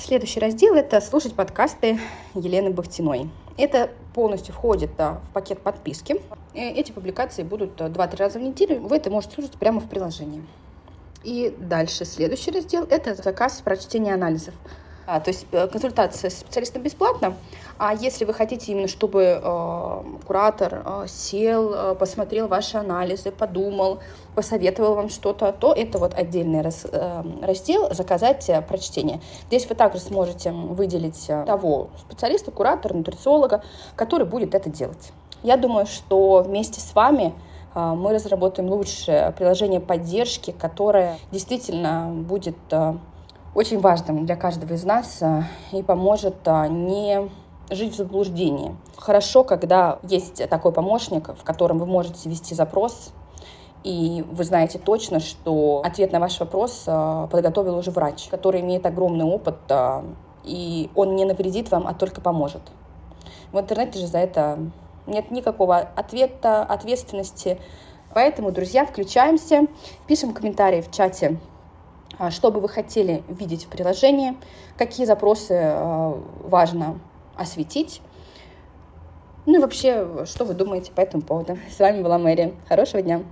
Следующий раздел – это слушать подкасты Елены Бахтиной. Это полностью входит в пакет подписки. Эти публикации будут 2-3 раза в неделю. Вы это можете слушать прямо в приложении. И дальше следующий раздел – это заказ прочтения анализов. А, то есть э, консультация с специалистом бесплатна, а если вы хотите именно, чтобы э, куратор э, сел, посмотрел ваши анализы, подумал, посоветовал вам что-то, то это вот отдельный раз, раздел «Заказать прочтение». Здесь вы также сможете выделить того специалиста, куратора, нутрициолога, который будет это делать. Я думаю, что вместе с вами мы разработаем лучшее приложение поддержки, которое действительно будет очень важным для каждого из нас э, и поможет э, не жить в заблуждении. Хорошо, когда есть такой помощник, в котором вы можете ввести запрос, и вы знаете точно, что ответ на ваш вопрос э, подготовил уже врач, который имеет огромный опыт, и он не навредит вам, а только поможет. В интернете же за это нет никакого ответа, ответственности. Поэтому, друзья, включаемся, пишем комментарии в чате что бы вы хотели видеть в приложении, какие запросы а, важно осветить. Ну и вообще, что вы думаете по этому поводу. С вами была Мэри. Хорошего дня!